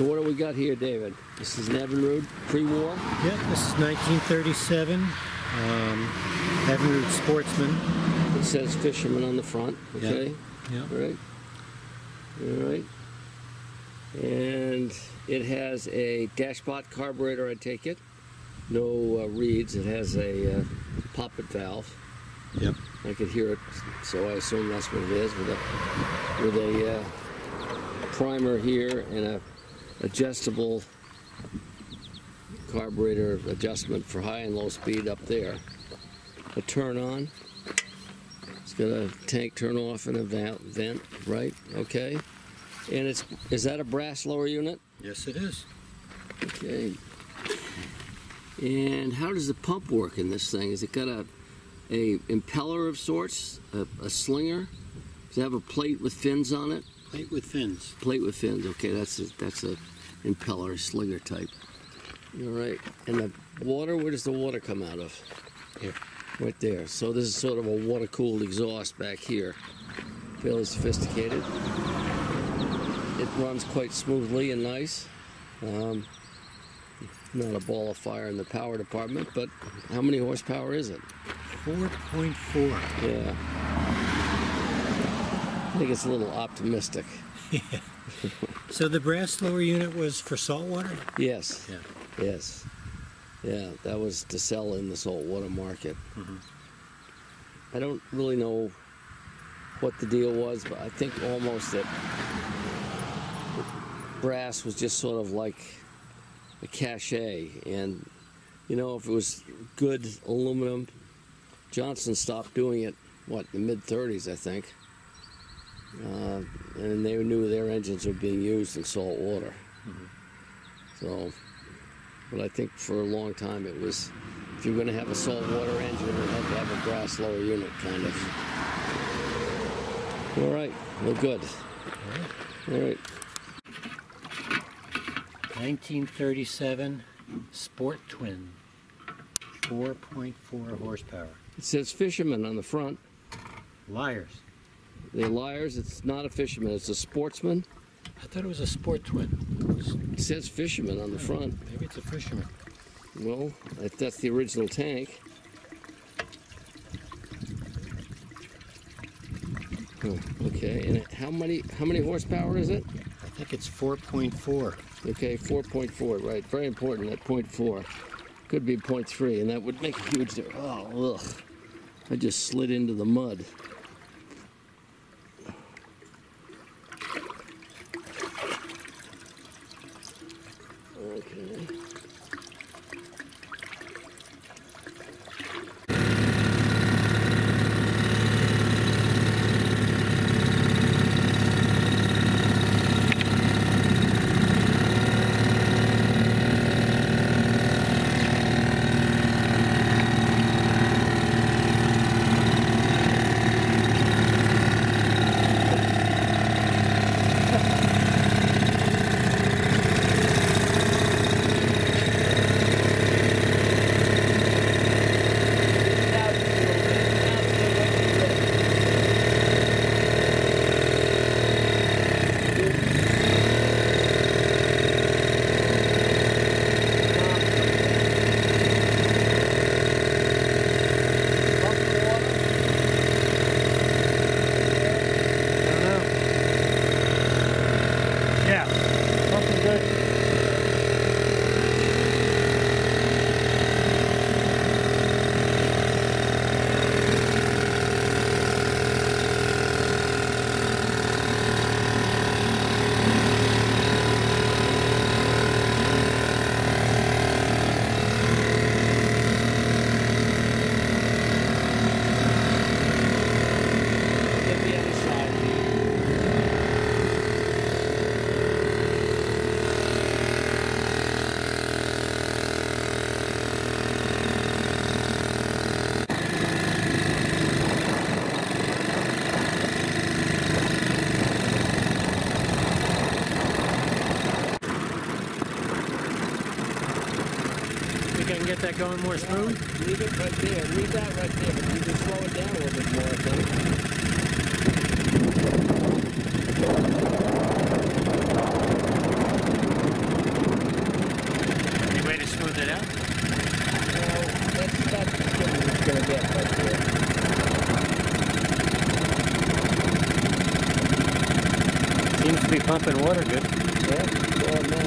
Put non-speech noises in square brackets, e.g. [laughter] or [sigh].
So what do we got here, David? This is an Evinrude pre-war. Yep, this is 1937. Um, Sportsman. It says fisherman on the front. Okay. Yep. All right. All right. And it has a dashpot carburetor, I take it. No uh, reeds. It has a uh, poppet valve. Yep. I could hear it, so I assume that's what it is with a with a uh, primer here and a adjustable carburetor adjustment for high and low speed up there. A turn on. It's got a tank turn off and a vent, vent right? Okay. And it's is that a brass lower unit? Yes, it is. Okay. And how does the pump work in this thing? Is it got a a impeller of sorts, a, a slinger? Does it have a plate with fins on it? Plate with fins. Plate with fins. Okay, that's a, that's a impeller slinger type. All right. And the water, where does the water come out of? Here. Right there. So this is sort of a water cooled exhaust back here. Fairly sophisticated. It runs quite smoothly and nice. Um, not a ball of fire in the power department, but how many horsepower is it? 4.4. Yeah. I think it's a little optimistic. [laughs] So the brass lower unit was for saltwater? Yes. Yeah. Yes. Yeah, that was to sell in the saltwater market. Mm-hmm. I don't really know what the deal was, but I think almost that brass was just sort of like a cachet. And, you know, if it was good aluminum, Johnson stopped doing it, what, in the mid 30s, I think. Uh, and they knew their engines were being used in salt water. So, but I think for a long time it was, if you're going to have a salt water engine, it had to have a brass lower unit, kind of. All right, well, good. All right, 1937 Sport Twin. 4.4 horsepower. it says fisherman on the front. Liars. They're liars. It's not a fisherman. It's a sportsman. I thought it was a Sport Twin. It It says fisherman on the front. Maybe it's a fisherman. Well, if that's the original tank. Huh, okay, and how many how many horsepower is it? I think it's 4.4. Okay, 4.4, right. Very important, that point 0.4. Could be point 0.3, and that would make a huge difference. Oh, ugh. I just slid into the mud. Okay. that going more smooth? Leave it right there. Leave that right there. But you can slow it down a little bit more, I think. smooth it out? No, that's, that's as going to get right there. Seems to be pumping water good. Yeah, well, no,